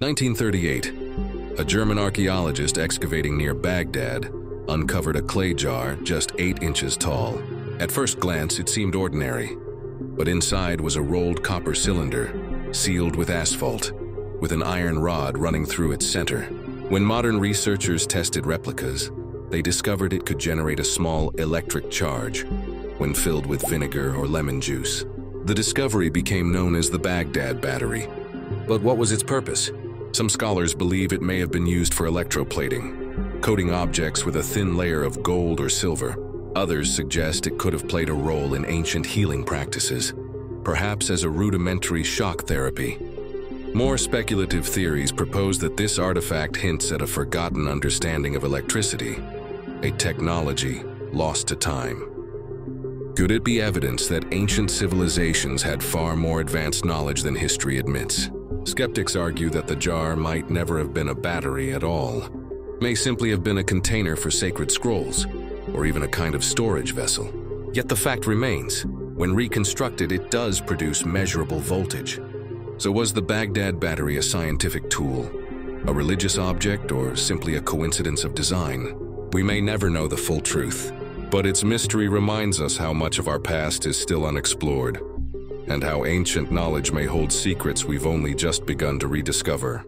1938. A German archaeologist excavating near Baghdad uncovered a clay jar just 8 inches tall. At first glance, it seemed ordinary, but inside was a rolled copper cylinder, sealed with asphalt, with an iron rod running through its center. When modern researchers tested replicas, they discovered it could generate a small electric charge when filled with vinegar or lemon juice. The discovery became known as the Baghdad Battery. But what was its purpose? Some scholars believe it may have been used for electroplating, coating objects with a thin layer of gold or silver. Others suggest it could have played a role in ancient healing practices, perhaps as a rudimentary shock therapy. More speculative theories propose that this artifact hints at a forgotten understanding of electricity, a technology lost to time. Could it be evidence that ancient civilizations had far more advanced knowledge than history admits? Skeptics argue that the jar might never have been a battery at all, may simply have been a container for sacred scrolls, or even a kind of storage vessel. Yet the fact remains, when reconstructed it does produce measurable voltage. So was the Baghdad battery a scientific tool, a religious object, or simply a coincidence of design? We may never know the full truth, but its mystery reminds us how much of our past is still unexplored, and how ancient knowledge may hold secrets we've only just begun to rediscover.